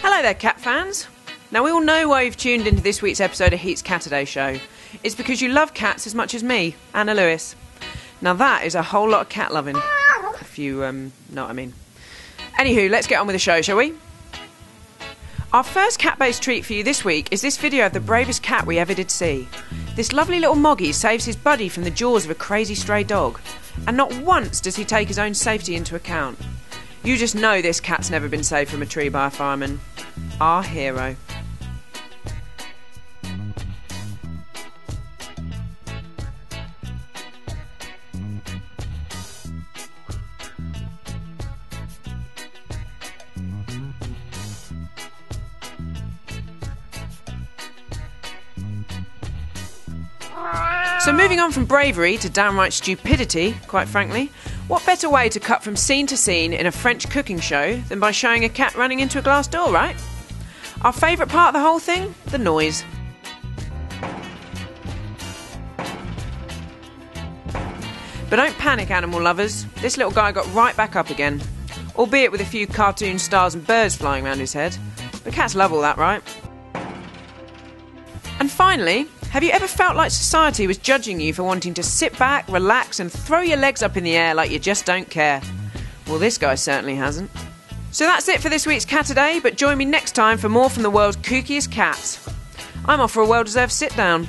Hello there, cat fans. Now, we all know why you've tuned into this week's episode of Heat's Caturday Show. It's because you love cats as much as me, Anna Lewis. Now, that is a whole lot of cat loving, if you um, know what I mean. Anywho, let's get on with the show, shall we? Our first cat based treat for you this week is this video of the bravest cat we ever did see. This lovely little moggy saves his buddy from the jaws of a crazy stray dog, and not once does he take his own safety into account. You just know this cat's never been saved from a tree by a fireman. Our hero. So, moving on from bravery to downright stupidity, quite frankly, what better way to cut from scene to scene in a French cooking show than by showing a cat running into a glass door, right? Our favourite part of the whole thing? The noise. But don't panic, animal lovers. This little guy got right back up again, albeit with a few cartoon stars and birds flying around his head. But cats love all that, right? Finally, have you ever felt like society was judging you for wanting to sit back, relax, and throw your legs up in the air like you just don't care? Well, this guy certainly hasn't. So that's it for this week's Caturday, but join me next time for more from the world's kookiest cats. I'm off for a well deserved sit down.